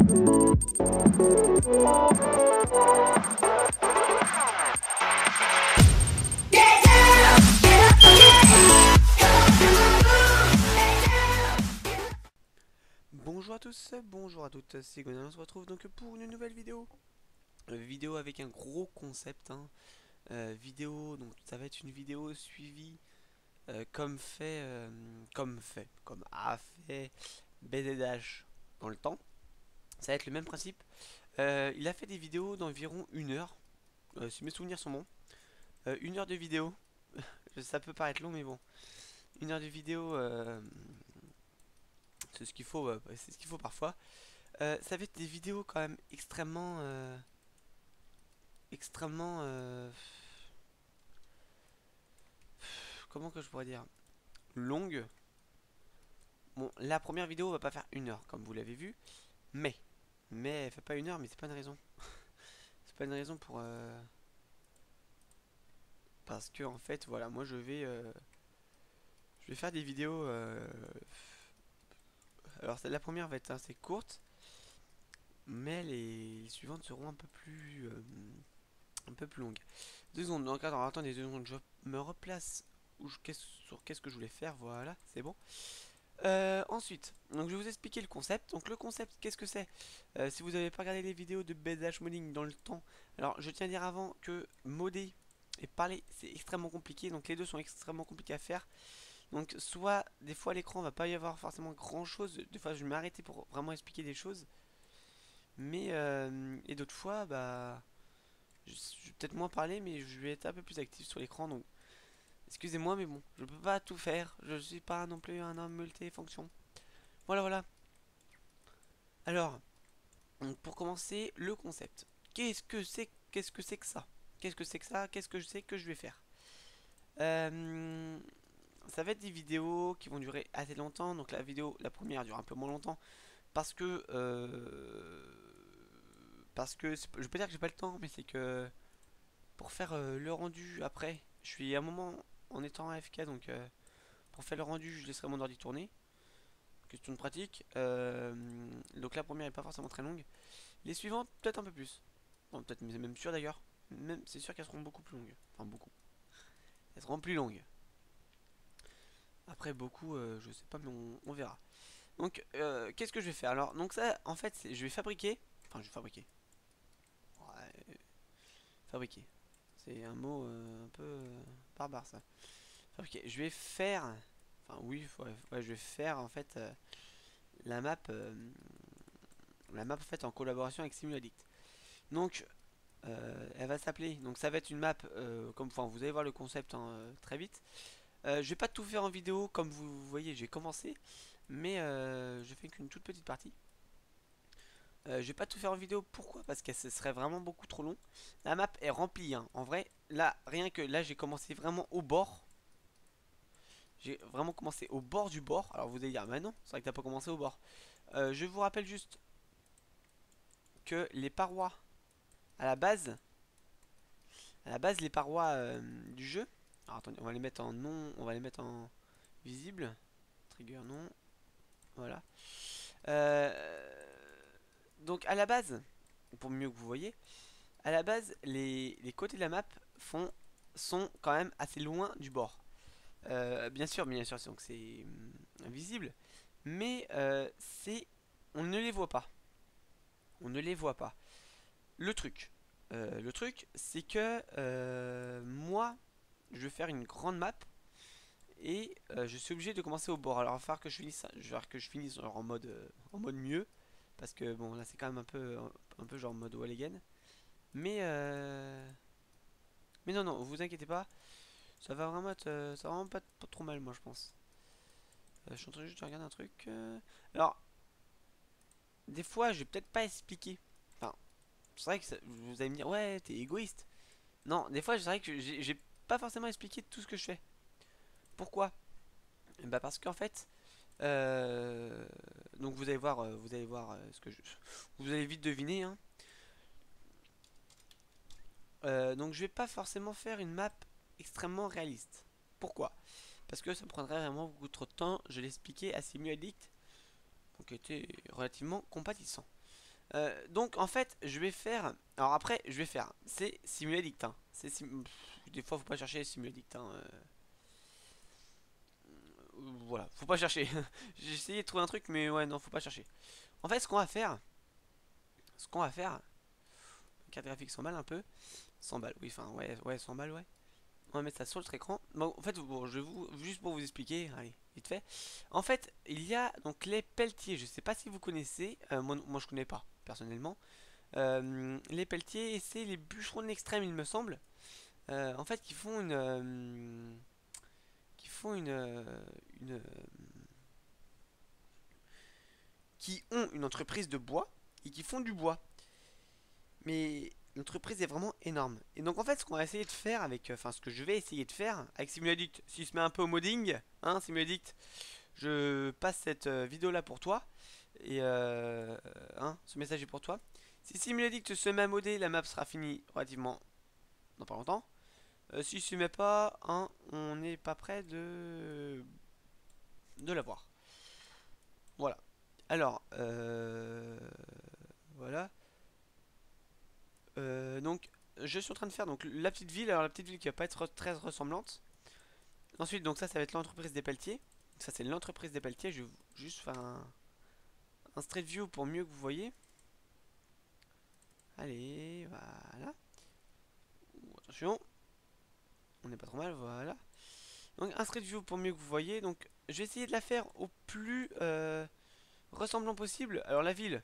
Bonjour à tous, bonjour à toutes, c'est Gonan, on se retrouve donc pour une nouvelle vidéo. Euh, vidéo avec un gros concept, hein. Euh, vidéo, donc ça va être une vidéo suivie euh, comme fait, comme fait, comme a fait BZH dans le temps. Ça va être le même principe. il a fait des vidéos d'environ une heure, si mes souvenirs sont bons. une heure de vidéo, ça peut paraître long mais bon. Une heure de vidéo c'est ce qu'il faut, euh, c'est ce qu'il faut parfois. Euh, ça va être des vidéos quand même extrêmement, euh, extrêmement, comment que je pourrais dire, longues. Bon, la première vidéo va pas faire une heure, comme vous l'avez vu, mais, mais elle fait pas une heure, mais c'est pas une raison. c'est pas une raison pour, parce que en fait, voilà, moi je vais, je vais faire des vidéos alors la première va être assez courte, mais les, suivantes seront un peu plus euh, un peu plus longues. Deux secondes, donc attends, attendez deux secondes, je me replace sur qu'est-ce que je voulais faire, voilà, c'est bon. Euh, ensuite, donc je vais vous expliquer le concept. Donc le concept, qu'est-ce que c'est? Euh, Si vous n'avez pas regardé les vidéos de BZH Modding dans le temps, alors je tiens à dire avant que modder et parler, c'est extrêmement compliqué. Donc les deux sont extrêmement compliqués à faire. Donc soit des fois à l'écran va pas y avoir forcément grand chose, des fois je vais m'arrêter pour vraiment expliquer des choses. Mais euh, et d'autres fois bah je, vais peut-être moins parler mais je vais être un peu plus actif sur l'écran donc excusez-moi mais bon je peux pas tout faire, je suis pas non plus un homme multifonction. Voilà voilà. Alors pour commencer le concept. Qu'est-ce que c'est qu'est-ce que c'est que ça? Qu'est-ce que c'est que ça? Qu'est-ce que je sais que je vais faire? Euh, ça va être des vidéos qui vont durer assez longtemps. Donc la vidéo, la première dure un peu moins longtemps. Parce que... Euh, parce que... Je peux dire que j'ai pas le temps, mais c'est que... Pour faire euh, le rendu après, je suis à un moment en étant AFK, donc... Euh, pour faire le rendu, je laisserai mon ordi tourner. Question de pratique. donc la première est pas forcément très longue. Les suivantes, peut-être un peu plus. Bon, peut-être, même sûr d'ailleurs. Même, c'est sûr qu'elles seront beaucoup plus longues. Enfin, beaucoup. Elles seront plus longues. Après beaucoup, euh, je sais pas, mais on, verra. Donc, euh, qu'est-ce que je vais faire? Alors, donc ça, en fait, je vais fabriquer. Enfin, je vais fabriquer. Ouais, fabriquer. C'est un mot euh, un peu barbare, ça. Fabriquer. Je vais faire. Enfin, oui, je vais faire en fait la map. la map en fait en collaboration avec Simuladdict. Donc, elle va s'appeler. Donc, ça va être une map. comme enfin, vous allez voir le concept hein, très vite. Euh, je vais pas tout faire en vidéo comme vous voyez j'ai commencé mais euh, je fais qu'une toute petite partie euh, je vais pas tout faire en vidéo pourquoi? Parce que ce serait vraiment beaucoup trop long la map est remplie hein. en vrai là rien que là j'ai commencé vraiment au bord j'ai vraiment commencé au bord du bord alors vous allez dire mais non c'est vrai que t'as pas commencé au bord je vous rappelle juste que les parois à la base à la base les parois du jeu alors attendez, on va les mettre en non, on va les mettre en visible. Trigger non. Voilà. Euh, donc à la base, pour mieux que vous voyez, à la base, les, côtés de la map font, sont quand même assez loin du bord. Euh, bien sûr, bien sûr, donc c'est hum, invisible, mais euh, c'est, on ne les voit pas. On ne les voit pas. Le truc, le truc, c'est que moi, je vais faire une grande map et euh, je suis obligé de commencer au bord. Alors il va falloir que je finisse, que je finisse en mode euh, en mode mieux parce que bon là c'est quand même un peu un peu genre mode wall again. Mais euh, mais non non, vous inquiétez pas, ça va vraiment être ça va vraiment pas, pas trop mal moi je pense. je suis en train juste de regarder un truc. Alors des fois je vais peut-être pas expliquer. Enfin, c'est vrai que vous allez me dire ouais t'es égoïste. Non, des fois c'est vrai que j'ai pas forcément expliquer tout ce que je fais. Pourquoi? Bah parce qu'en fait, euh, donc vous allez voir, euh, vous allez voir euh, ce que je, vous allez vite deviner. Hein. donc je vais pas forcément faire une map extrêmement réaliste. Pourquoi? Parce que ça prendrait vraiment beaucoup trop de temps. Je l'expliquais à Simuladdict, donc était relativement compatissant. Donc en fait, je vais faire. Alors après, je vais faire. C'est Simuladdict. Hein. C'est des fois, faut pas chercher Simuladdict. Hein. Euh. Voilà, faut pas chercher. J'ai essayé de trouver un truc, mais ouais, non, faut pas chercher. En fait, ce qu'on va faire, ce qu'on va faire, carte graphique 100 balles un peu, 100 balles, oui, enfin ouais, ouais, 100 balles, ouais. On va mettre ça sur le écran. Bon, en fait, bon, je vous, juste pour vous expliquer, allez, vite fait. En fait, il y a donc les pelletiers. Je sais pas si vous connaissez, euh, moi, moi je connais pas personnellement. Euh, les pelletiers, c'est les bûcherons de l'extrême, il me semble. Euh, en fait, qui font une, font une, une, qui ont une entreprise de bois et qui font du bois. Mais l'entreprise est vraiment énorme. Et donc en fait ce qu'on va essayer de faire avec, enfin ce que je vais essayer de faire avec Simuladdict, si se met un peu au modding, hein Simuladdict, je passe cette euh, vidéo là pour toi. Et euh, hein, ce message est pour toi. Si Simuladdict se met à modder, la map sera finie relativement dans pas longtemps. Euh, si se met pas, on n'est pas prêt de de l'avoir. Voilà. Alors, euh, voilà. Euh, donc, je suis en train de faire donc la petite ville. Alors, la petite ville qui va pas être très ressemblante. Ensuite, donc ça, ça va être l'entreprise des pelletiers. Ça, c'est l'entreprise des pelletiers. Je vais juste faire un, un street view pour mieux que vous voyez. Allez, voilà. attention. On n'est pas trop mal, voilà. Donc, street view pour mieux que vous voyez. Donc, je vais essayer de la faire au plus euh, ressemblant possible. Alors, la ville,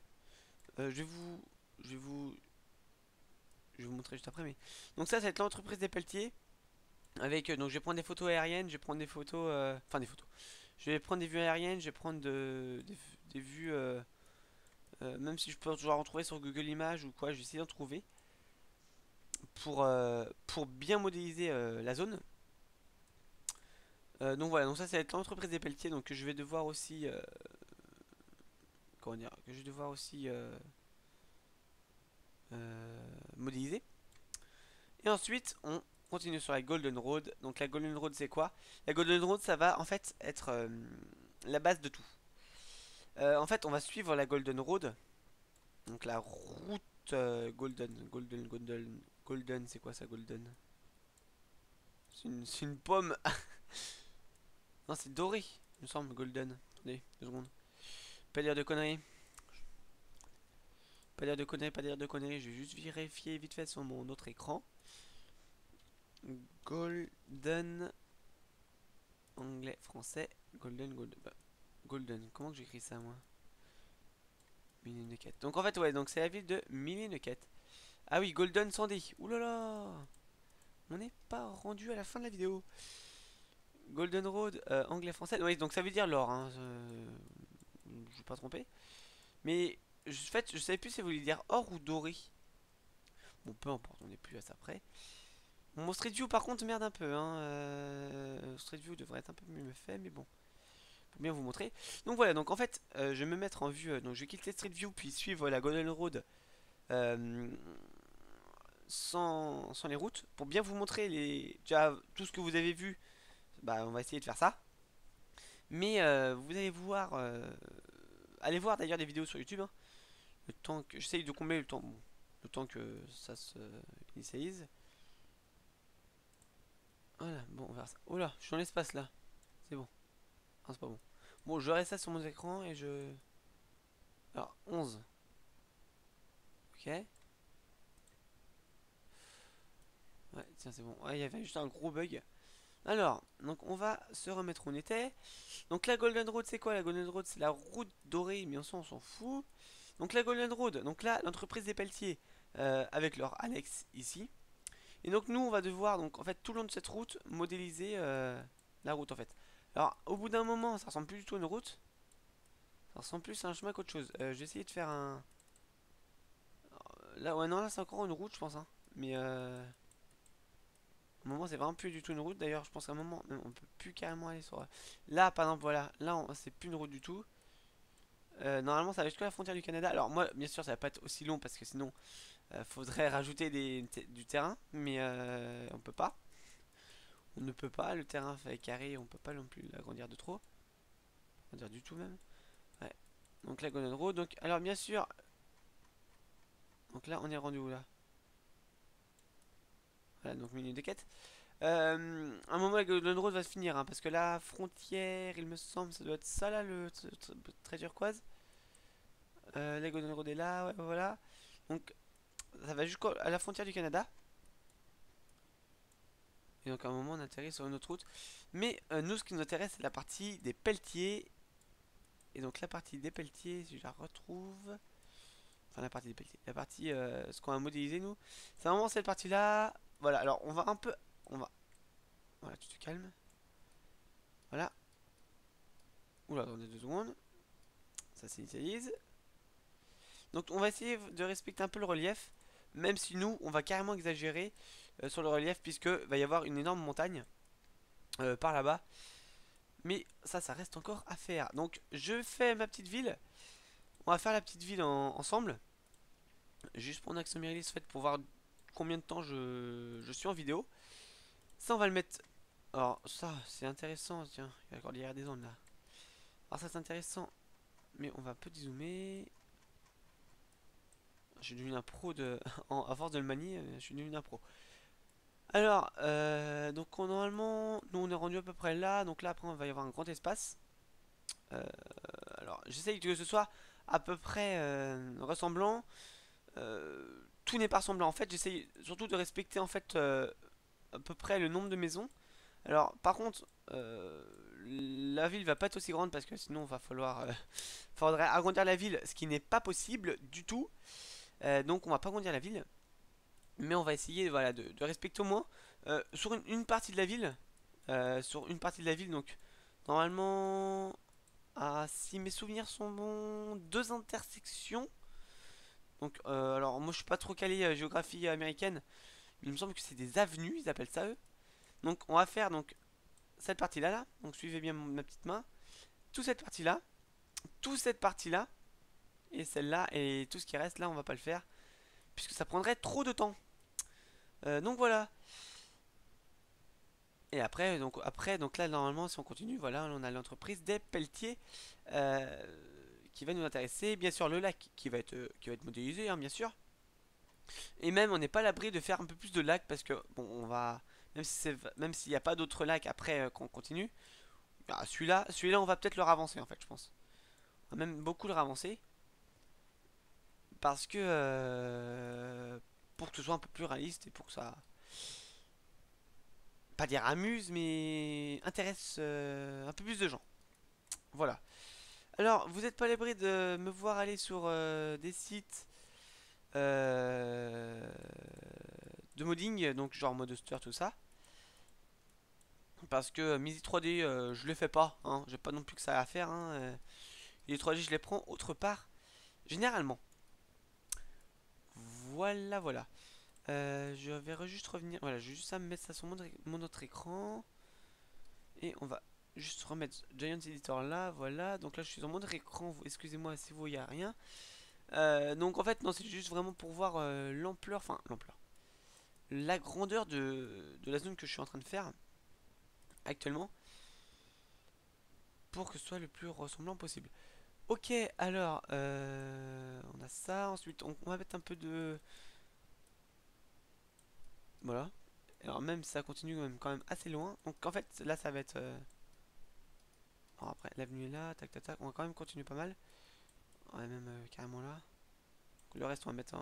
euh, je vais vous... Je vais vous je vais vous montrer juste après. Mais... Donc ça, ça va être l'entreprise des pelletiers. Avec, euh, donc je vais prendre des photos aériennes, je vais prendre des photos... Euh, enfin des photos. Je vais prendre des vues aériennes, je vais prendre de, des, vues... Même si je peux toujours en trouver sur Google Images ou quoi, je vais essayer d'en trouver. Pour, pour bien modéliser la zone. donc voilà, donc ça, ça l'entreprise des pelletiers. Donc je vais devoir aussi... comment dire Que je vais devoir aussi... Euh, modélisé. Et ensuite, on continue sur la Golden Road. Donc la Golden Road, c'est quoi? La Golden Road, ça va en fait être euh, la base de tout. Euh, en fait, on va suivre la Golden Road. Donc la route Golden, Golden, Golden, Golden, c'est quoi ça, Golden? C'est une, pomme. non, c'est doré, il me semble, Golden. Attendez, deux secondes. Pas dire de conneries. Pas dire de conneries, pas dire de conneries. Je vais juste vérifier vite fait sur mon autre écran. Golden. Anglais, français. Golden, golden. Bah, golden. Comment j'écris ça, moi? Millinucket. Donc en fait, ouais, donc c'est la ville de Millinucket. Ah oui, Golden Sandy. Oulala On n'est pas rendu à la fin de la vidéo. Golden Road, euh, anglais, français. Oui, donc ça veut dire l'or. Hein. Je ne vais pas tromper. Mais en fait, je savais plus si vous voulez dire or ou doré. Bon, peu importe, on n'est plus à ça près. Mon Street View, par contre, merde un peu. Hein. Euh, Street View devrait être un peu mieux fait, mais bon. Pour bien vous montrer. Donc voilà, donc en fait, euh, je vais me mettre en vue. Donc je vais quitter Street View, puis suivre la Golden Road sans, sans, les routes. Pour bien vous montrer les, déjà tout ce que vous avez vu. Bah, on va essayer de faire ça. Mais vous allez voir. allez voir d'ailleurs des vidéos sur YouTube. Hein le temps que j'essaye de combler le temps le temps que ça se initialise voilà bon on verra ça oh là je suis dans l'espace là c'est bon ah, c'est pas bon bon je reste ça sur mon écran et je alors 11 ok ouais tiens c'est bon ouais il y avait juste un gros bug alors, donc on va se remettre où on était. Donc la Golden Road, c'est quoi? La Golden Road C'est la route dorée, mais on s'en fout. Donc la Golden Road, donc là l'entreprise des pelletiers euh, avec leur annexe ici. Et donc nous on va devoir donc en fait tout le long de cette route modéliser euh, la route en fait. Alors au bout d'un moment ça ressemble plus du tout à une route. Ça ressemble plus à un chemin qu'autre chose. Euh, je vais essayer de faire un... Là ouais non là c'est encore une route je pense hein. Mais euh... Au moment c'est vraiment plus du tout une route d'ailleurs je pense qu'à un moment on peut plus carrément aller sur... Là par exemple voilà là c'est plus une route du tout. Euh, normalement, ça va jusqu'à la frontière du Canada. Alors, moi, bien sûr, ça va pas être aussi long parce que sinon, euh, faudrait rajouter du terrain. Mais euh, on peut pas. On ne peut pas. Le terrain fait carré, on peut pas non plus l'agrandir de trop. Agrandir du tout même. Donc, la Golden Road. Donc, alors, bien sûr, Donc là, on est rendu où là? Voilà, donc milieu de quête. Euh, un moment, le Golden Road va se finir, hein, parce que la frontière, il me semble, ça doit être ça là, le très turquoise. Euh, la Golden Road est là, ouais, voilà. Donc, ça va jusqu'à la frontière du Canada. Et donc à un moment on atterrit sur une autre route. Mais euh, nous ce qui nous intéresse c'est la partie des pelletiers. Et donc la partie des pelletiers, si je la retrouve... Enfin la partie des pelletiers. La partie, euh, ce qu'on a modélisé nous. C'est vraiment cette partie là. Voilà, alors on va un peu... On va... Voilà, tu te calmes. Voilà. Oula, attendez deux secondes. Ça s'initialise. Donc on va essayer de respecter un peu le relief. Même si nous, on va carrément exagérer. Euh, sur le relief puisque va y avoir une énorme montagne euh, par là-bas. Mais ça, ça reste encore à faire. Donc je fais ma petite ville. On va faire la petite ville ensemble. Juste pour Action Mirilis fait pour voir combien de temps je, je, suis en vidéo. Ça on va le mettre. Alors ça c'est intéressant. Tiens, il y a encore l'IR des ondes là. Alors ça c'est intéressant. Mais on va un peu dézoomer. Je suis devenu un pro de. à force de le manier, je suis devenu un pro. Alors, euh, donc normalement, nous on est rendu à peu près là. Donc là, après, on va y avoir un grand espace. Euh, alors, j'essaye que ce soit à peu près euh, ressemblant. Tout n'est pas ressemblant. En fait, j'essaye surtout de respecter en fait à peu près le nombre de maisons. Alors, par contre, la ville va pas être aussi grande parce que sinon, va falloir, faudrait agrandir la ville, ce qui n'est pas possible du tout. donc, on va pas agrandir la ville. Mais on va essayer voilà, de, respecter au moins euh, sur une, partie de la ville. Euh, sur une partie de la ville, donc normalement, ah, si mes souvenirs sont bons, deux intersections. Donc, euh, alors moi je suis pas trop calé géographie américaine, il me semble que c'est des avenues, ils appellent ça eux. Donc on va faire donc cette partie là, là. donc suivez bien ma petite main, toute cette partie là, toute cette partie là, et celle-là, et tout ce qui reste là on va pas le faire, puisque ça prendrait trop de temps. Euh, donc voilà. Et après, donc après, donc là normalement, si on continue, voilà, on a l'entreprise des Pelletiers euh, qui va nous intéresser. Bien sûr, le lac qui va être euh, qui va être modélisé, hein, bien sûr. Et même, on n'est pas à l'abri de faire un peu plus de lacs parce que bon, on va même si même s'il n'y a pas d'autres lacs après qu'on continue. Bah, celui-là, celui-là, on va peut-être le ravancer en fait, je pense. On va même beaucoup le ravancer parce que pour que ce soit un peu plus réaliste et pour que ça pas dire amuse mais intéresse euh, un peu plus de gens voilà alors vous n'êtes pas l'abri de me voir aller sur euh, des sites euh, de modding donc genre Modester tout ça parce que Misi 3D je le fais pas hein, j'ai pas non plus que ça à faire hein, les 3D je les prends autre part généralement voilà, voilà. Euh, je vais juste revenir. Voilà, je vais juste à mettre ça sur mon, autre écran. Et on va juste remettre Giant Editor là. Voilà. Donc là, je suis mon autre écran. Excusez-moi si vous voyez rien. Euh, donc en fait, non, c'est juste vraiment pour voir euh, l'ampleur. Enfin, l'ampleur. La grandeur de, de la zone que je suis en train de faire actuellement. Pour que ce soit le plus ressemblant possible. Ok, alors, euh, on a ça. Ensuite, on, va mettre un peu de... Voilà. Alors même ça continue quand même, assez loin. Donc en fait, là, ça va être... après, l'avenue là, tac, tac, tac. On va quand même continuer pas mal. On va même euh, carrément là. Le reste, on va mettre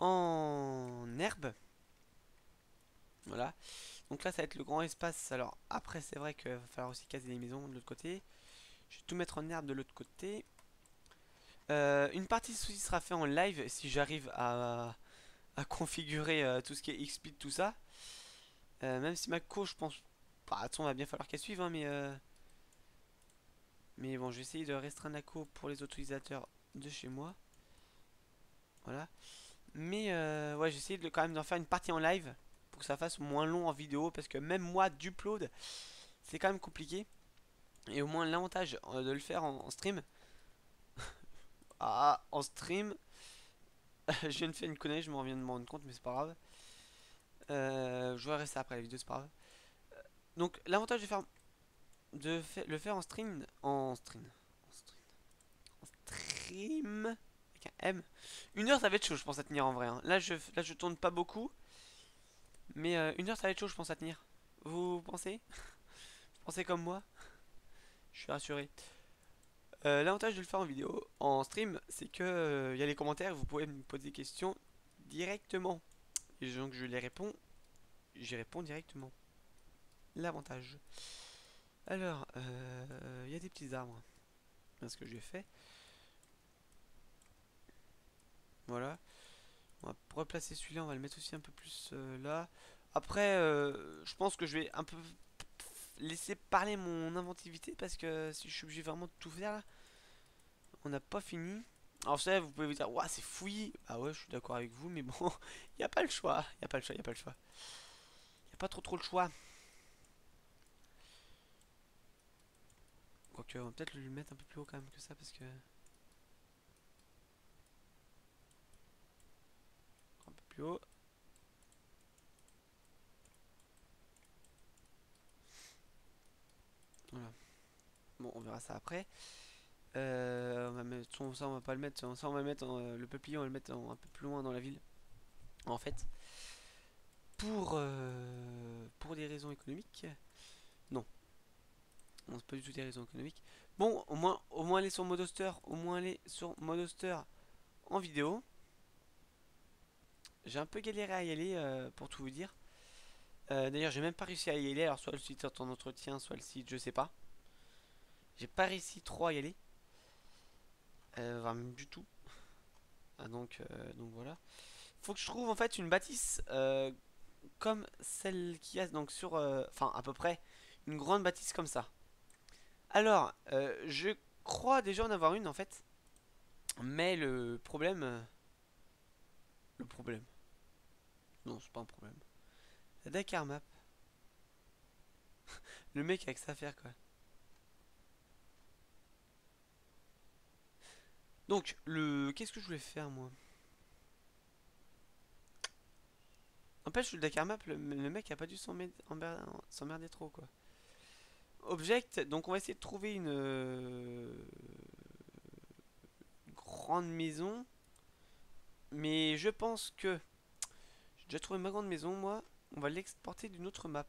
en... herbe. Voilà. Donc là, ça va être le grand espace. Alors après, c'est vrai qu'il va falloir aussi caser les maisons de l'autre côté. Je vais tout mettre en herbe de l'autre côté. Euh, une partie de ceci sera fait en live si j'arrive à, configurer euh, tout ce qui est XSpeed, tout ça. Même si ma co, je pense... Bah, attends, va bien falloir qu'elle suive, hein, mais... Mais bon, je vais essayer de restreindre la co pour les utilisateurs de chez moi. Voilà. Mais ouais, j'ai essayé de, quand même d'en faire une partie en live pour que ça fasse moins long en vidéo parce que même moi, d'upload, c'est quand même compliqué. Et au moins l'avantage euh, de le faire en, stream. ah, en stream. je viens de faire une connerie, je me reviens de me rendre compte, mais c'est pas grave. Euh, je vais rester après la vidéo, c'est pas grave. Euh, donc l'avantage de faire de le faire en stream en stream en stream en stream avec un M. Une heure, ça va être chaud, je pense, à tenir en vrai. Hein. Là, je, là, je tourne pas beaucoup. Mais euh, une heure, ça va être chaud, je pense, à tenir. Vous pensez? Vous pensez comme moi? Je suis rassuré. Euh, l'avantage de le faire en vidéo, en stream, c'est que il y a les commentaires, vous pouvez me poser des questions directement. Et donc je les réponds, j'y réponds directement. L'avantage. Alors, il y a des petits arbres. C'est ce que j'ai fait. Voilà. On va replacer celui-là, on va le mettre aussi un peu plus euh, là. Après, euh, je pense que je vais un peu laisser parler mon inventivité parce que si je suis obligé vraiment de tout faire là, on n'a pas fini. Alors ça, vous pouvez vous dire, ouais, c'est fouillis. Bah ouais, je suis d'accord avec vous, mais bon, il n'y a pas le choix. Il n'y a pas le choix, il n'y a pas le choix. Il n'y a pas trop trop le choix. Quoique, on va peut-être le mettre un peu plus haut quand même que ça parce que... Voilà. Bon, on verra ça après. Euh, on va mettre, ça, on va pas le mettre. Ça, on va mettre euh, le peuplier, on va le mettre un peu plus loin dans la ville. En fait, pour euh, pour des raisons économiques. Non, c'est pas du tout des raisons économiques. Bon, au moins, au moins aller sur Modoster, au moins aller sur Modoster en vidéo. J'ai un peu galéré à y aller, euh, pour tout vous dire. Euh, d'ailleurs, j'ai même pas réussi à y aller. Alors, soit le site en entretien, soit le site, je sais pas. J'ai pas réussi trop à y aller. Euh, enfin, même du tout. Ah, donc, donc voilà. Faut que je trouve en fait une bâtisse comme celle qui a donc sur, enfin à peu près une grande bâtisse comme ça. Alors, je crois déjà en avoir une en fait, mais le problème, le problème, non, c'est pas un problème. La Dakar Map. le mec avec ça à faire quoi. Donc, le... Qu'est-ce que je voulais faire moi? N'empêche, le Dakar Map, le, mec a pas dû s'emmerder trop quoi. Object, donc on va essayer de trouver une... Euh, grande maison. Mais je pense que j'ai trouvé ma grande maison, moi. On va l'exporter d'une autre map.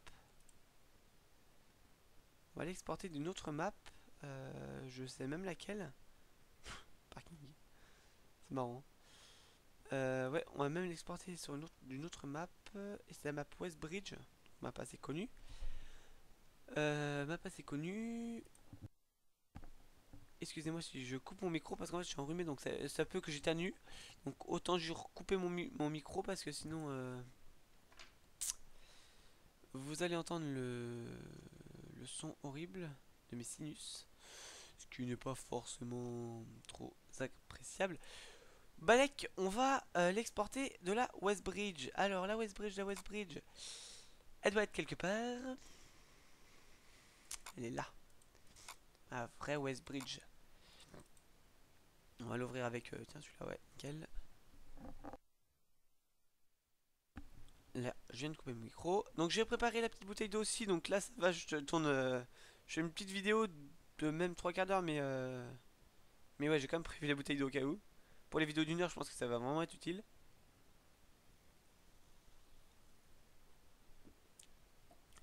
On va l'exporter d'une autre map. Euh, je sais même laquelle. Parking. C'est marrant. Euh, ouais, on va même l'exporter sur une autre, autre map. Et c'est la map Westbridge. Map assez connue. Euh, map assez connue. Excusez-moi si je coupe mon micro parce qu'en fait je suis enrhumé donc ça, peut que j'éternue. Donc autant je recouper mon, micro parce que sinon euh, vous allez entendre le, le son horrible de mes sinus. Ce qui n'est pas forcément trop appréciable. Balek, on va euh, l'exporter de la Westbridge. Alors la Westbridge, la Westbridge, elle doit être quelque part. Elle est là. Un vrai Westbridge. On va l'ouvrir avec... Euh, tiens, celui-là, ouais, nickel. Là, je viens de couper mon micro. Donc, j'ai préparé la petite bouteille d'eau aussi. Donc là, ça va, je tourne... Euh, je fais une petite vidéo de même 3 quarts d'heure, mais... Euh, mais ouais, j'ai quand même prévu la bouteille d'eau au cas où. Pour les vidéos d'une heure, je pense que ça va vraiment être utile.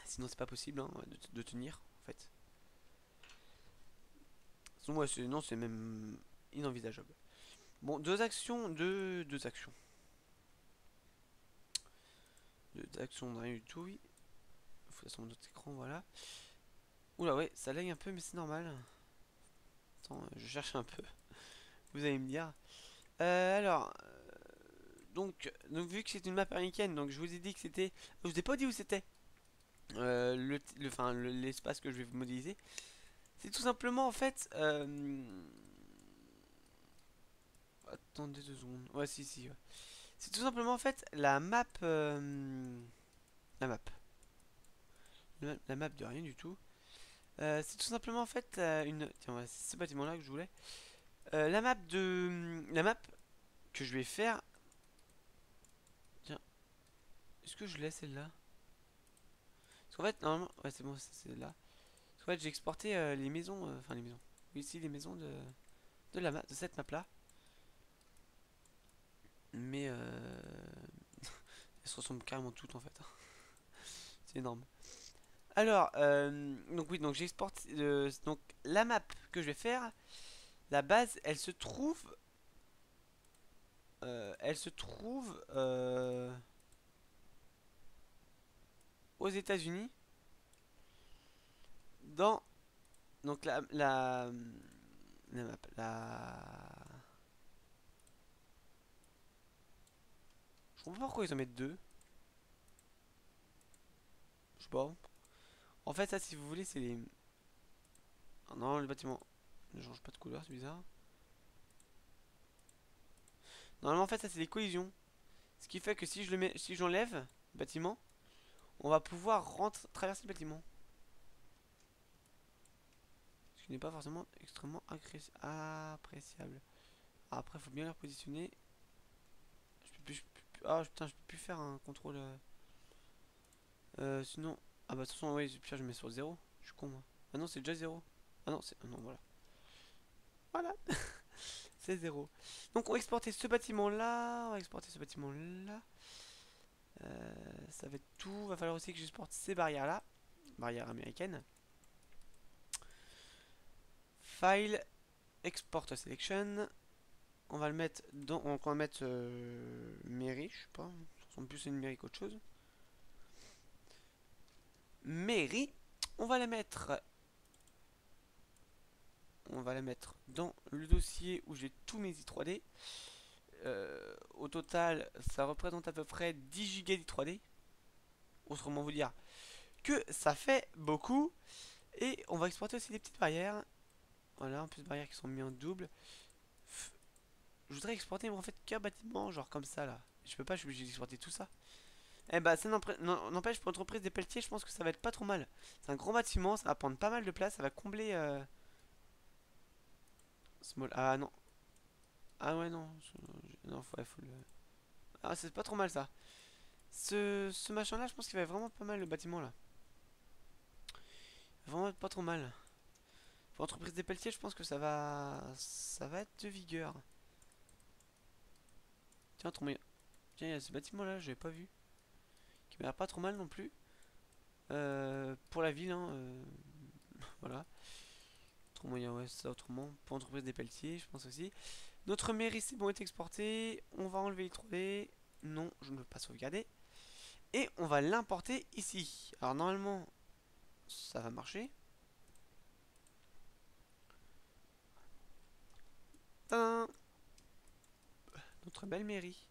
Sinon, c'est pas possible hein, de, tenir, en fait. Sinon, c'est même inenvisageable. Bon, deux actions, deux, deux actions. Deux actions, rien du tout, oui. Faut sur notre écran, voilà. Oula, ouais, ça lag un peu, mais c'est normal. Attends, je cherche un peu. Vous allez me dire. Euh, alors, euh, donc, donc, vu que c'est une map américaine, donc je vous ai dit que c'était... Je vous ai pas dit où c'était. Euh, le, enfin, l'espace que je vais vous modéliser. C'est tout simplement, en fait... Euh, Attendez deux secondes. Ouais, si, si. C'est tout simplement en fait la map. Euh, la map. La, map de rien du tout. Euh, c'est tout simplement en fait euh, une. Tiens, c'est ce bâtiment là que je voulais. la map de. La map que je vais faire. Tiens. Est-ce que je laisse celle-là? Parce qu'en fait, normalement. Ouais, c'est bon, c'est là. Parce fait, j'ai exporté les maisons. Enfin, les maisons. Ici, les maisons de. De, la de cette map là. Mais euh... elles se ressemblent carrément toutes en fait. C'est énorme. Alors, euh, donc oui, donc j'exporte euh, donc la map que je vais faire. La base, elle se trouve, euh, elle se trouve aux États-Unis. Dans donc la la la, je comprends pas pourquoi ils en mettent deux. Je sais pas. En fait, ça, si vous voulez, c'est les... Non, le bâtiment ne change pas de couleur, c'est bizarre. Normalement, en fait, ça, c'est les collisions. Ce qui fait que si je le mets, si j'enlève le bâtiment, on va pouvoir rentrer, traverser le bâtiment. Ce qui n'est pas forcément extrêmement appréciable. Ah, après, faut bien les repositionner. Je peux plus, ah putain, je peux plus faire un contrôle. Euh, euh sinon, ah bah de toute façon, oui, je mets sur 0. Je suis con, moi. Ah non, c'est déjà 0. Ah non, c'est... Non, voilà. Voilà. c'est 0. Donc, on va exporter ce bâtiment-là. On va exporter ce bâtiment-là. Euh, ça va être tout. Va falloir aussi que j'exporte ces barrières-là. Barrières américaines. File. Export selection. On va le mettre dans... On va mettre euh, mairie, je sais pas. Ça ressemble plus à une mairie qu'autre chose mairie. On va la mettre... On va la mettre dans le dossier où j'ai tous mes i3D. Euh, au total, ça représente à peu près 10 Go d'i3D. Autrement vous dire que ça fait beaucoup. Et on va exporter aussi des petites barrières. Voilà, en plus de barrières qui sont mises en double. Je voudrais exporter mais en fait qu'un bâtiment, genre comme ça là. Je peux pas, je suis obligé d'exporter tout ça. Eh bah, ça n'empêche pour l'entreprise des pelletiers, je pense que ça va être pas trop mal. C'est un grand bâtiment, ça va prendre pas mal de place, ça va combler. Euh... Ah non. Ah ouais, non. Non, faut, faut le. Ah, c'est pas trop mal ça. Ce, ce machin là, je pense qu'il va être vraiment pas mal le bâtiment là. Vraiment pas trop mal. Pour l'entreprise des pelletiers, je pense que ça va. Ça va être de vigueur. Tiens, Tiens, il y a ce bâtiment là, j'avais pas vu qui m'a pas trop mal non plus. Euh, pour la ville, hein, euh, voilà. Autrement, moyen, ouais, ça autrement. Pour entreprise des pelletiers, je pense aussi. Notre mairie, c'est bon, est exporté. On va enlever les 3D. Non, je ne veux pas sauvegarder. Et on va l'importer ici. Alors, normalement, ça va marcher. Notre belle mairie.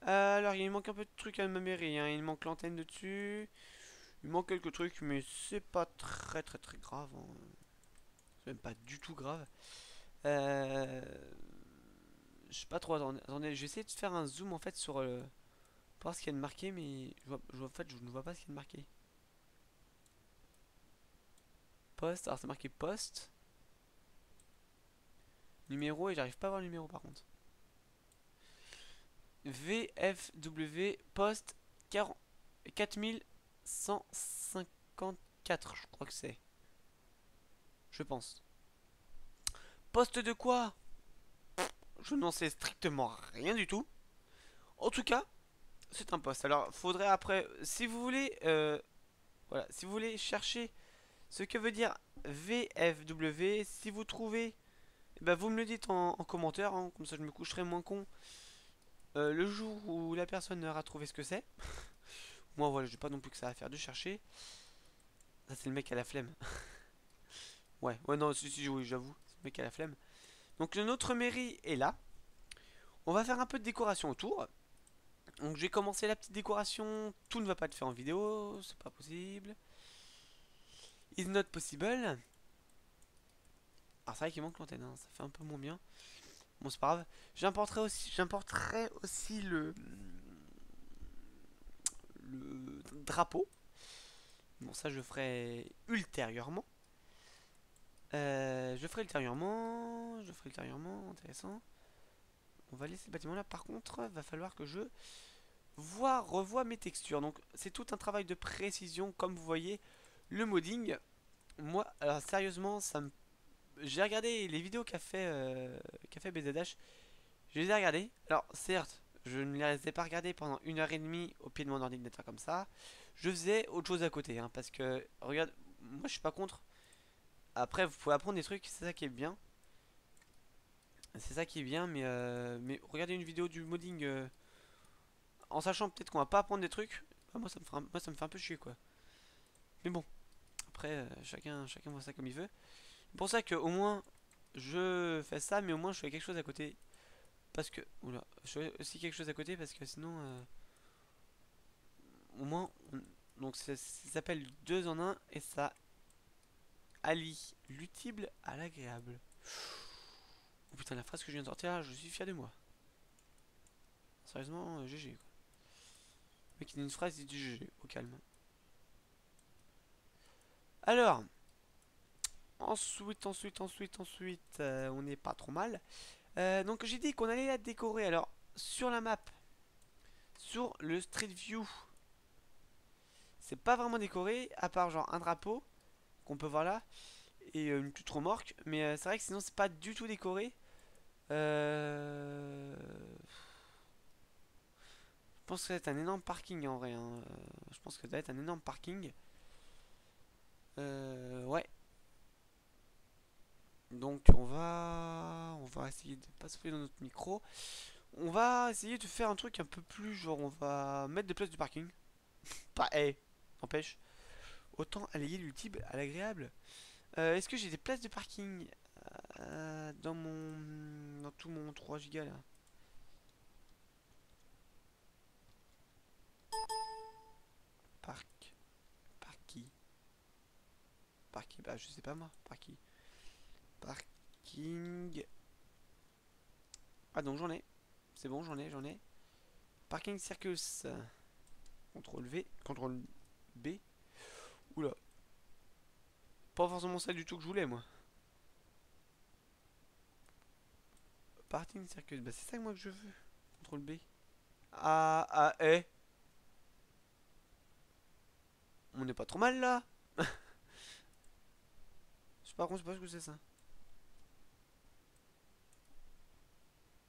Alors, il manque un peu de trucs à ma mairie. Hein. Il manque l'antenne de dessus. Il manque quelques trucs, mais c'est pas très très très grave. Hein. C'est même pas du tout grave. Euh... Je sais pas trop. Attendez, je vais essayer de faire un zoom en fait sur. le. Euh, pour voir ce qu'il y a de marqué, mais je vois, en fait, je ne vois pas ce qu'il y a de marqué. Poste, alors c'est marqué poste. Numéro, et j'arrive pas à voir le numéro par contre. VFW poste 4154, je crois que c'est. Je pense. Poste de quoi? Je n'en sais strictement rien du tout. En tout cas, c'est un poste. Alors, faudrait après, si vous voulez, euh, voilà, si vous voulez chercher ce que veut dire VFW, si vous trouvez, ben vous me le dites en, commentaire, hein, comme ça je me coucherai moins con euh, le jour où la personne aura trouvé ce que c'est, moi voilà, j'ai pas non plus que ça à faire de chercher. Ça c'est le mec à la flemme. ouais, ouais non, si, si, oui, j'avoue, le mec à la flemme. Donc notre mairie est là. On va faire un peu de décoration autour. Donc j'ai commencé la petite décoration. Tout ne va pas être fait en vidéo, c'est pas possible. Is not possible. Alors c'est vrai qu'il manque l'antenne, hein, ça fait un peu moins bien. Bon, c'est pas grave. J'importerai aussi, j'importerai aussi le, le drapeau. Bon, ça, je ferai ultérieurement. Euh, je ferai ultérieurement. Je ferai ultérieurement. Intéressant. On va laisser le bâtiment là. Par contre, va falloir que je vois, revoie mes textures. Donc, c'est tout un travail de précision. Comme vous voyez, le modding. Moi, alors sérieusement, ça me j'ai regardé les vidéos qu'a fait, euh, fait BZH. Je les ai regardées. Alors, certes, je ne les ai pas regardés pendant une heure et demie au pied de mon ordinateur comme ça. Je faisais autre chose à côté, hein, parce que, regarde, moi je suis pas contre. Après, vous pouvez apprendre des trucs, c'est ça qui est bien. C'est ça qui est bien, mais, euh, mais regardez une vidéo du modding euh, en sachant peut-être qu'on va pas apprendre des trucs. Bah, moi, ça me moi, ça me fait un peu chier, quoi. Mais bon, après, euh, chacun, chacun voit ça comme il veut. C'est pour ça que au moins, je fais ça, mais au moins je fais quelque chose à côté. Parce que, oula, je fais aussi quelque chose à côté parce que sinon, au moins, donc ça, s'appelle deux en un et ça allie l'utile à l'agréable. Oh putain, la phrase que je viens de sortir, je suis fier de moi. Sérieusement, GG quoi. Le mec, il a une phrase, il dit GG, au calme. Alors, ensuite, ensuite, ensuite, ensuite, euh, on n'est pas trop mal. Euh, donc j'ai dit qu'on allait la décorer. Alors, sur la map, sur le Street View, c'est pas vraiment décoré, à part genre un drapeau qu'on peut voir là et euh, une petite remorque. Mais c'est vrai que sinon c'est pas du tout décoré. Euh... Je pense que ça va être un énorme parking en vrai. Hein. Je pense que ça va être un énorme parking. Euh, ouais. Donc on va on va essayer de pas souffler dans notre micro. On va essayer de faire un truc un peu plus genre on va mettre des places de parking. pas eh, n'empêche. Autant allier l'utile à l'agréable. Euh, est-ce que j'ai des places de parking euh, dans mon dans tout mon 3 gigas là? Parc par qui Par qui Bah je sais pas moi, par qui Parking Ah donc j'en ai. C'est bon, j'en ai, j'en ai. Parking Circus. CTRL V, CTRL B. Oula. Pas forcément ça du tout que je voulais moi. Parking Circus, bah c'est ça que moi que je veux. CTRL B. Ah, ah, eh. On n'est pas trop mal là. Par contre, je sais pas ce que c'est ça.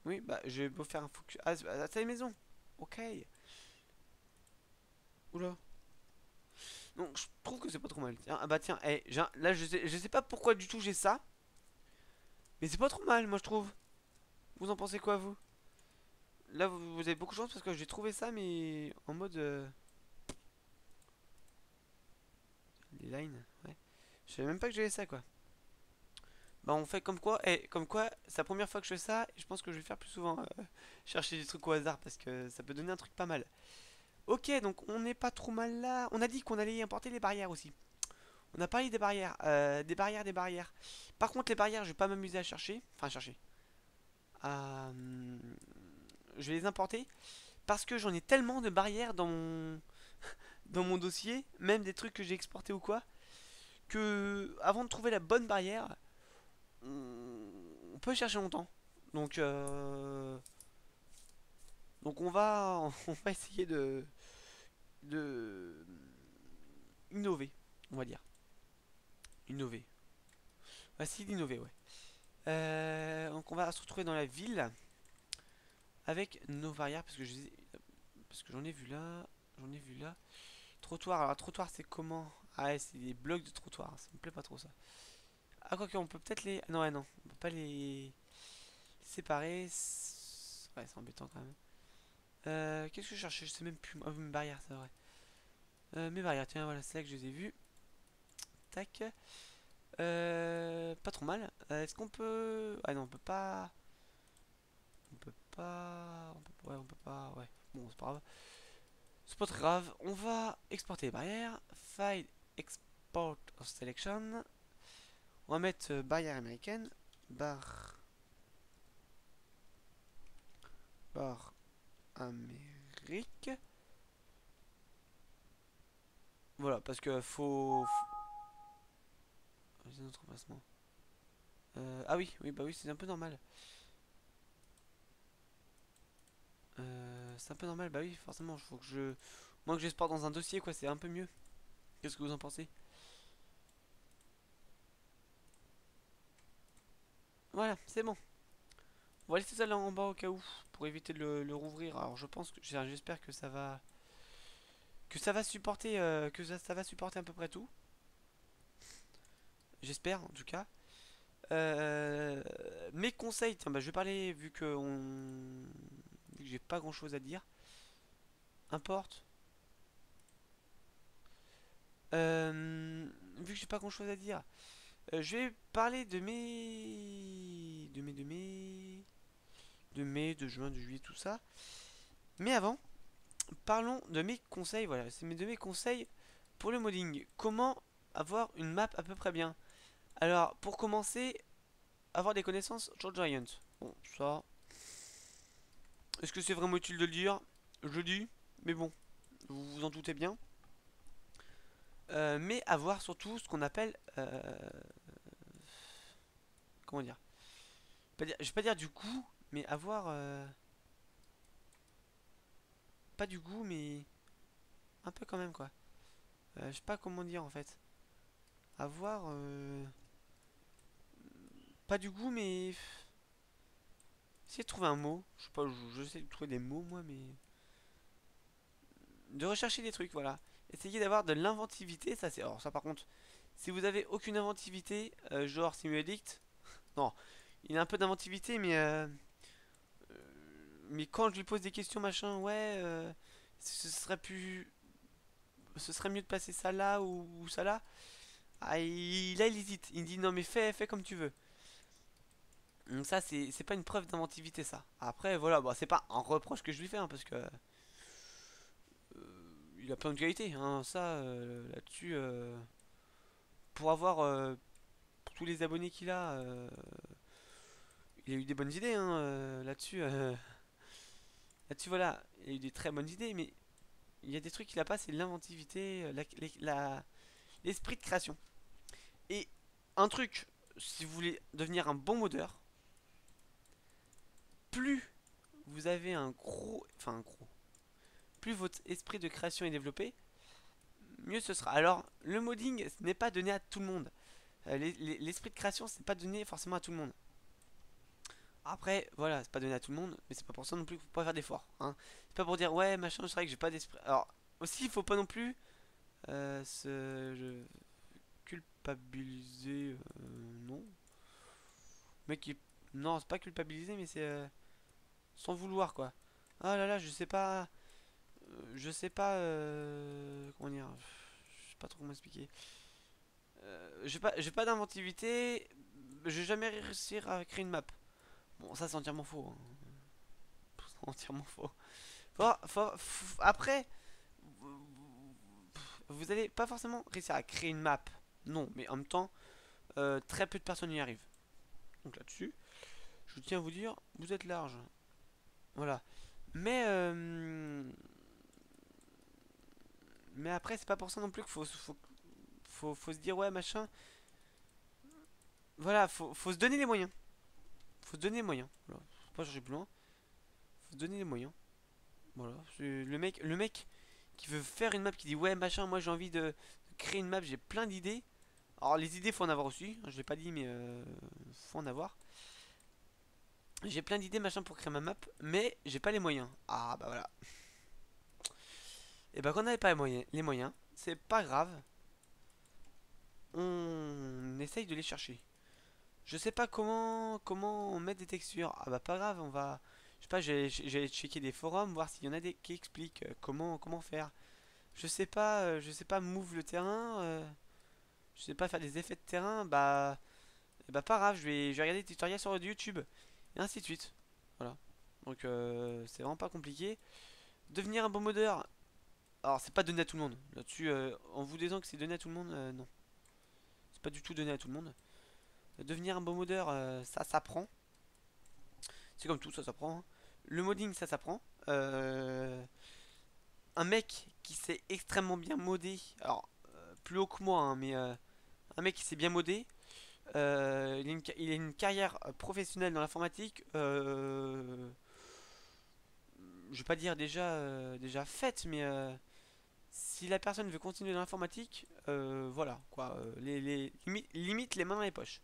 Oui, bah, je vais faire un focus. Ah, c'est la maison. Ok. Oula. Donc, je trouve que c'est pas trop mal. Ah bah tiens, hey, eh, là, je sais, je sais pas pourquoi du tout j'ai ça. Mais c'est pas trop mal, moi, je trouve. Vous en pensez quoi, vous? Là, vous, avez beaucoup de chance parce que j'ai trouvé ça, mais en mode... Euh, les lines, ouais. Je savais même pas que j'avais ça, quoi. Bah on fait comme quoi, et comme quoi, c'est la première fois que je fais ça, je pense que je vais faire plus souvent, euh, chercher des trucs au hasard, parce que ça peut donner un truc pas mal. Ok, donc on n'est pas trop mal là. On a dit qu'on allait importer les barrières aussi. On a parlé des barrières, euh, des barrières, des barrières. Par contre, les barrières, je vais pas m'amuser à chercher, enfin chercher. Euh, je vais les importer, parce que j'en ai tellement de barrières dans mon, dans mon dossier, même des trucs que j'ai exportés ou quoi, que avant de trouver la bonne barrière on peut chercher longtemps. Donc, euh, donc on va, on va essayer de, de innover, on va dire. Innover. Va essayer d'innover, ouais. Euh, donc on va se retrouver dans la ville avec nos barrières parce que je parce que j'en ai vu là, j'en ai vu là. Trottoir. Alors trottoir c'est comment? Ah c'est des blocs de trottoir. Ça me plaît pas trop ça. Ah, quoi on peut peut-être les... Non, ouais, non. On peut pas les... séparer. C'est embêtant quand même. Euh, Qu'est-ce que je cherchais? Je sais même plus. Oh, mes barrières, c'est vrai. Euh, mes barrières, tiens, voilà, c'est là que je les ai vues. Tac. Euh, pas trop mal. Euh, est-ce qu'on peut... Ah non, on peut pas... On peut pas... Ouais, on peut pas... Ouais, bon, c'est pas grave. C'est pas très grave. On va exporter les barrières. File, export of selection. On va mettre euh, barrière américaine. Barre. Barre Amérique. Voilà, parce que faut... Euh, ah oui, oui, bah oui, c'est un peu normal. Euh, c'est un peu normal, bah oui, forcément, faut que je... Moi que j'espère dans un dossier, quoi, c'est un peu mieux. Qu'est-ce que vous en pensez? Voilà, c'est bon. On va laisser ça là en bas au cas où, pour éviter de le, rouvrir. Alors je pense que j'espère que ça va que ça va supporter euh, que ça, va supporter à peu près tout. J'espère en tout cas. Euh, mes conseils, tiens, bah, je vais parler vu que on j'ai pas grand chose à dire. Importe. Euh, vu que j'ai pas grand chose à dire, je vais parler de mes de mes de mes de mai, de juin, de juillet, tout ça. Mais avant, parlons de mes conseils. Voilà, c'est de mes conseils pour le modding. Comment avoir une map à peu près bien? Alors, pour commencer, avoir des connaissances sur Giant. Bon, ça... Est-ce que c'est vraiment utile de le dire? Je dis, mais bon, vous vous en doutez bien. Euh, mais avoir surtout ce qu'on appelle... Euh, comment dire Je vais pas dire du coup, mais avoir... Euh, pas du goût, mais... Un peu quand même, quoi. Euh, je sais pas comment dire, en fait. Avoir... Euh, pas du goût, mais... Essayer de trouver un mot. Je sais pas, je, sais de trouver des mots, moi, mais... De rechercher des trucs, voilà. Essayer d'avoir de l'inventivité, ça c'est... Alors ça par contre, si vous avez aucune inventivité, genre Simuladdict, non, il a un peu d'inventivité, mais mais quand je lui pose des questions, machin, ouais, euh, ce serait plus. Ce serait mieux de passer ça là ou, ça là. Ah, il, là, il hésite. Il dit non, mais fais, fais comme tu veux. Donc, ça, c'est pas une preuve d'inventivité, ça. Après, voilà, bah, c'est pas un reproche que je lui fais, hein, parce que. Euh, il a plein de qualités, hein, ça, euh, là-dessus. pour avoir. tous les abonnés qu'il a. il a eu des bonnes idées, hein, là-dessus. Là-dessus, voilà, il y a eu des très bonnes idées, mais il y a des trucs qu'il a pas, c'est l'inventivité, euh, l'esprit de création. Et un truc, si vous voulez devenir un bon modeur, plus vous avez un gros, enfin un gros, plus votre esprit de création est développé, mieux ce sera. Alors, le modding, ce n'est pas donné à tout le monde. Euh, l'esprit de création, ce n'est pas donné forcément à tout le monde. Après, voilà, c'est pas donné à tout le monde, mais c'est pas pour ça non plus qu'il faut pas faire d'efforts. Hein. C'est pas pour dire, ouais, machin, c'est vrai que j'ai pas d'esprit. Alors, aussi, il faut pas non plus euh, se culpabiliser. Euh, non. Mais qui. Non, c'est pas culpabiliser, mais c'est. Euh, sans vouloir, quoi. Ah là là, je sais pas. Euh, je sais pas. comment dire. Je sais pas trop comment expliquer. j'ai pas, pas d'inventivité. Je vais jamais réussir à créer une map. Bon, ça c'est entièrement faux. Hein. entièrement faux. après, vous allez pas forcément réussir à créer une map. Non, mais en même temps, euh, très peu de personnes y arrivent. Donc là-dessus, je tiens à vous dire, vous êtes large. Voilà. Mais euh, mais après, c'est pas pour ça non plus qu'il faut, se dire ouais machin. Voilà, faut, faut se donner les moyens faut se donner les moyens. Voilà. Faut pas plus loin. Faut se donner les moyens. Voilà. Le mec, le mec qui veut faire une map qui dit ouais machin, moi j'ai envie de, créer une map, j'ai plein d'idées. Alors les idées faut en avoir aussi. Hein, je l'ai pas dit mais euh, faut en avoir. J'ai plein d'idées machin pour créer ma map, mais j'ai pas les moyens. Ah bah voilà. Et bah quand on n'avait pas les moyens, les moyens, c'est pas grave. On essaye de les chercher. Je sais pas comment comment on met des textures. Ah bah pas grave, on va... Je sais pas, j'ai checker des forums, voir s'il y en a des qui expliquent euh, comment comment faire. Je sais pas, euh, je sais pas move le terrain. Euh, je sais pas faire des effets de terrain. Bah, bah pas grave, je vais, je vais regarder des tutoriels sur YouTube. Et ainsi de suite. Voilà. Donc c'est vraiment pas compliqué. Devenir un bon modeur. Alors c'est pas donné à tout le monde. Là-dessus, en vous disant que c'est donné à tout le monde, non. C'est pas du tout donné à tout le monde. Devenir un bon modeur, euh, ça s'apprend. C'est comme tout, ça s'apprend. Hein. Le modding, ça s'apprend. Euh, un mec qui sait extrêmement bien modder, alors euh, plus haut que moi, hein, mais un mec qui sait bien modder, il, a une, carrière professionnelle dans l'informatique. je vais pas dire déjà, déjà faite, mais si la personne veut continuer dans l'informatique, voilà quoi, limite les mains dans les poches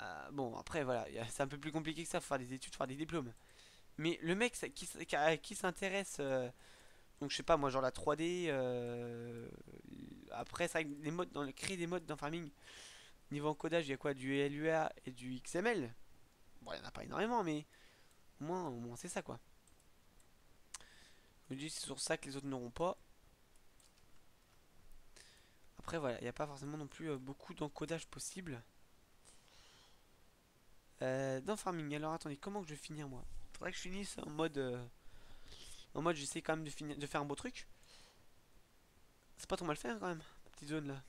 Euh, bon, après, voilà, c'est un peu plus compliqué que ça, faut faire des études, faire des diplômes. Mais le mec qui, s'intéresse, euh, donc je sais pas, moi, genre la 3D, euh, après, que les modes, dans, créer des modes dans Farming, niveau encodage, il y a quoi Du LUA et du XML. Bon, il n'y en a pas énormément, mais au moins, au moins c'est ça, quoi. Je me dis, c'est sur ça que les autres n'auront pas. Après, voilà, il n'y a pas forcément non plus beaucoup d'encodage possible. Euh, dans Farming, alors attendez, comment que je vais finir moi? Faudrait que je finisse en mode... Euh, en mode j'essaie quand même de, finir, de faire un beau truc. C'est pas trop mal fait hein, quand même, petite zone là.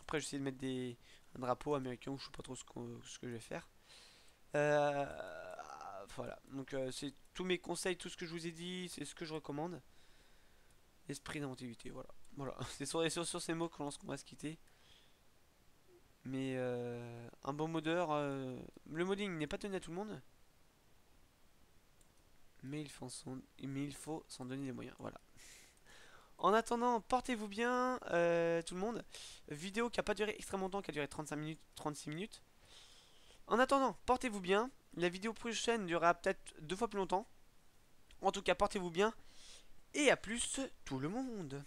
Après j'essaie de mettre des, un drapeau américain ou je sais pas trop ce, ce que je vais faire. Euh, voilà, donc c'est tous mes conseils, tout ce que je vous ai dit, c'est ce que je recommande. Esprit d'inventivité, voilà. Voilà, c'est sur, sur, sur, ces mots qu'on va se quitter. Mais euh, un bon modeur, euh, le modding n'est pas donné à tout le monde. Mais il faut s'en, donner les moyens, voilà. En attendant, portez-vous bien euh, tout le monde. Vidéo qui a pas duré extrêmement longtemps, qui a duré 35 minutes, 36 minutes. En attendant, portez-vous bien. La vidéo prochaine durera peut-être deux fois plus longtemps. En tout cas, portez-vous bien. Et à plus tout le monde